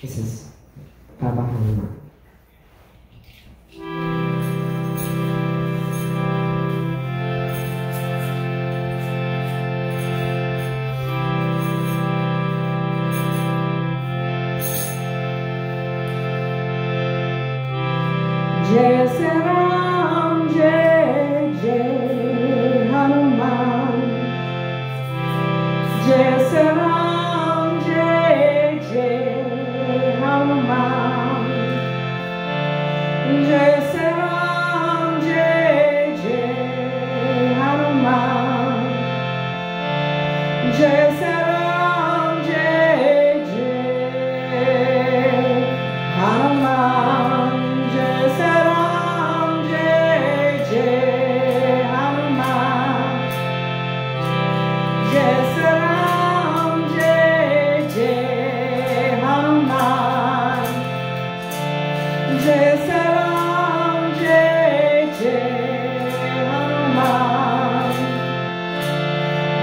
This is Baba Hanuman. Jai Ram, Jai Jai Hanuman. Jai Ram.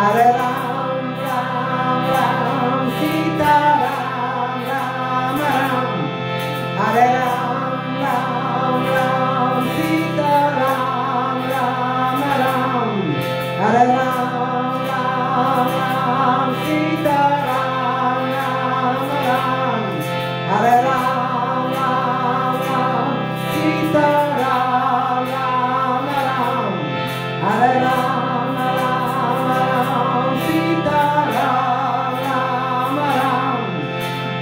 Arara.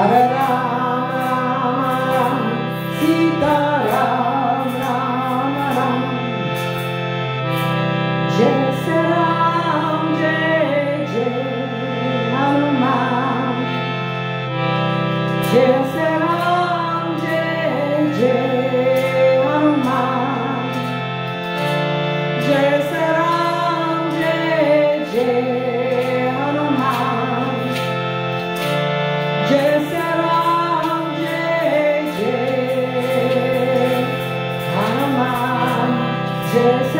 Hallelujah. just